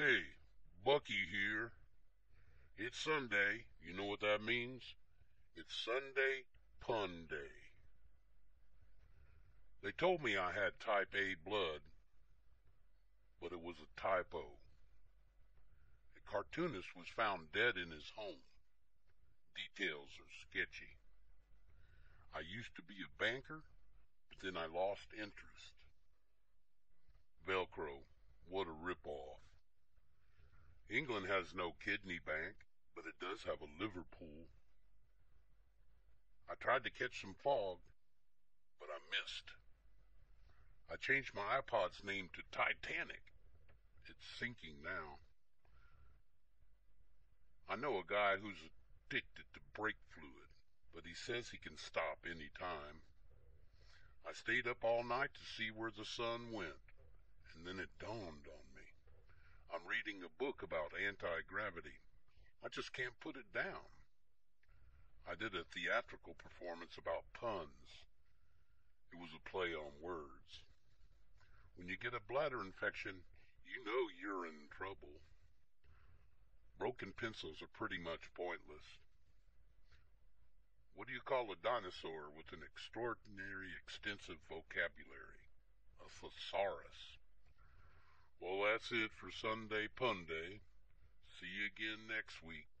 Hey, Bucky here. It's Sunday. You know what that means? It's Sunday Pun Day. They told me I had type A blood, but it was a typo. A cartoonist was found dead in his home. Details are sketchy. I used to be a banker, but then I lost interest. Velcro, what a ripoff. England has no kidney bank, but it does have a liver pool. I tried to catch some fog, but I missed. I changed my iPod's name to Titanic. It's sinking now. I know a guy who's addicted to brake fluid, but he says he can stop any time. I stayed up all night to see where the sun went, and then it dawned on me. I'm reading a book about anti-gravity. I just can't put it down. I did a theatrical performance about puns. It was a play on words. When you get a bladder infection, you know you're in trouble. Broken pencils are pretty much pointless. What do you call a dinosaur with an extraordinary extensive vocabulary? A thesaurus. That's it for Sunday Pun Day. See you again next week.